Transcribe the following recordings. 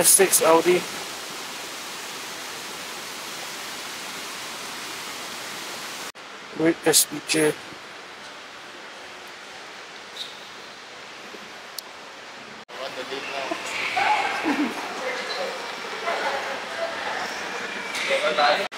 RS6 Audi. With SPJ. What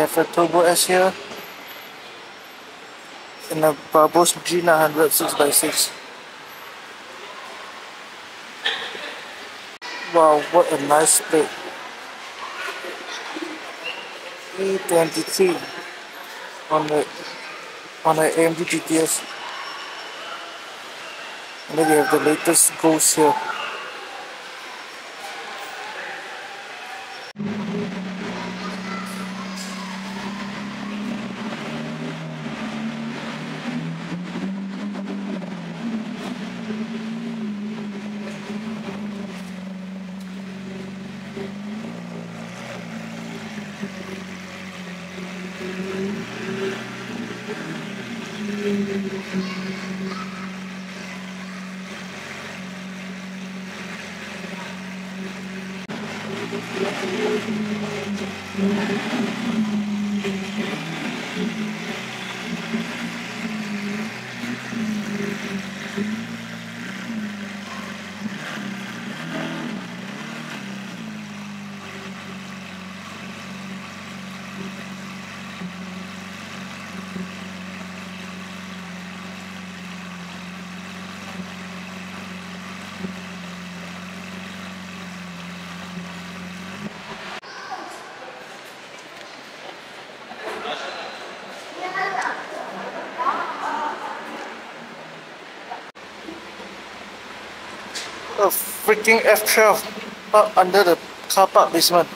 have a Turbo S here. And a Brabus G900 6x6. Wow, what a nice plate. E23 on the on the AMG GTS. And then we have the latest Ghost here. A freaking F12 parked under the car park basement.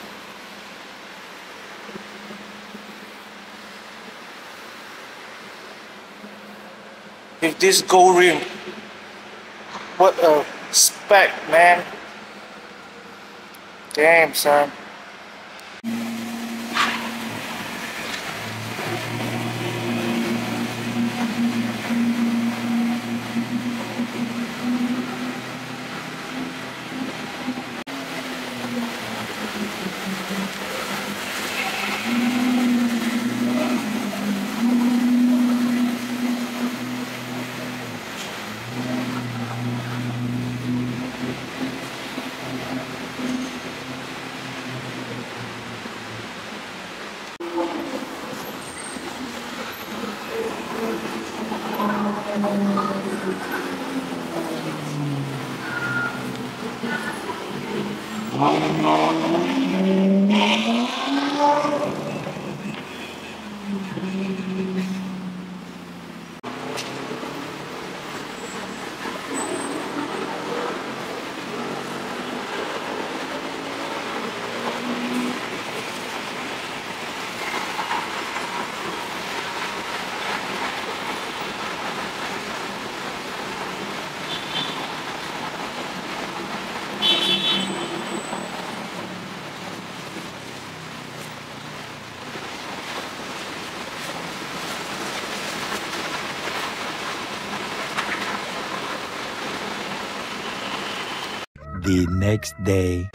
With this gold rim. What a spec, man. Damn, son. The next day. 俾 the next day.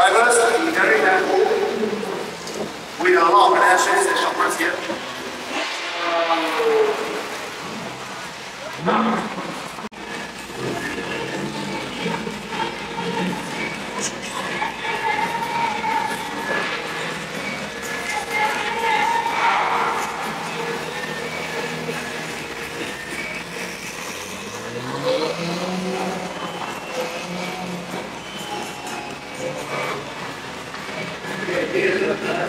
Diversity, very thankful. We a lot of ashes and shoppers here.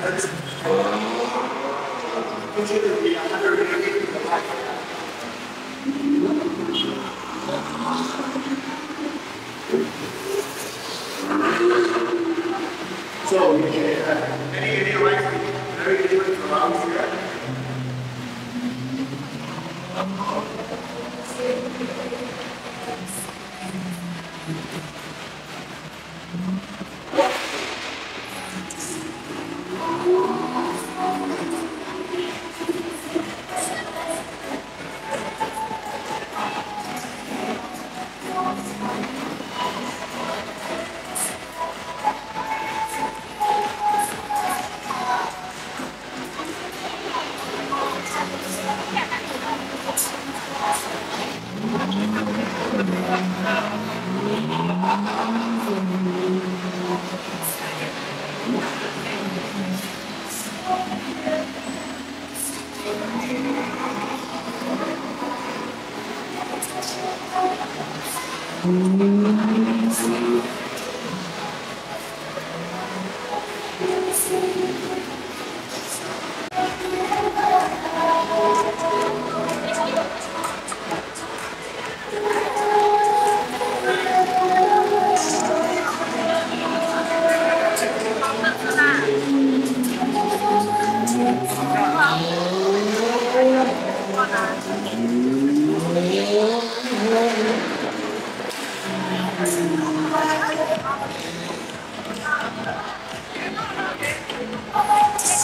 very careful. We are a lot of pedestrians and shoppers here.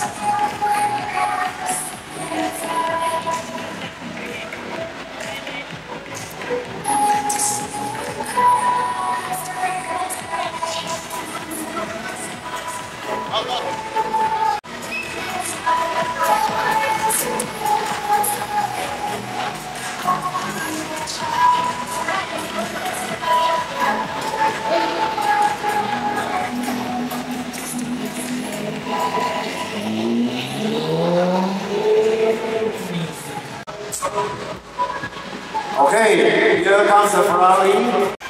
ます。Okay, here comes the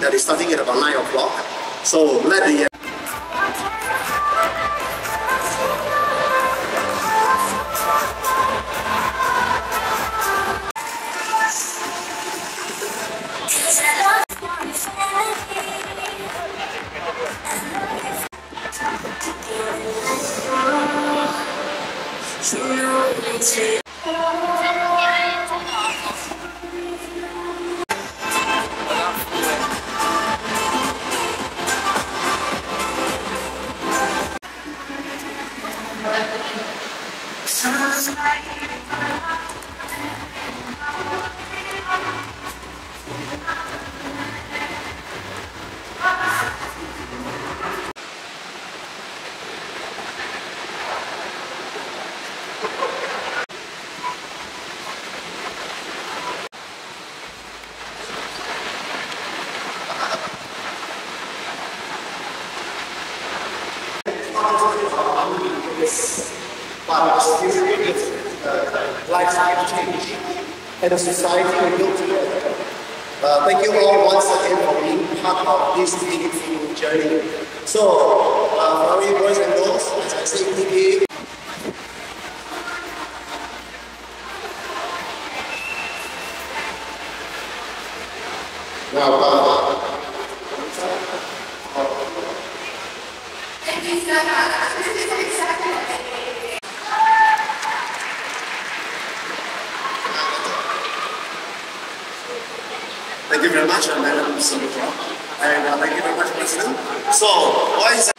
that is starting at about 9 o'clock. So let the but still uh, lives can change and the society will go together. Uh, thank you all once again for being part of this meaningful journey. So, uh, Ferrari boys and girls, as I say, TK, Now, uh, Thank you very much, Madam Sumitra. And uh, thank you very much, President. So, boys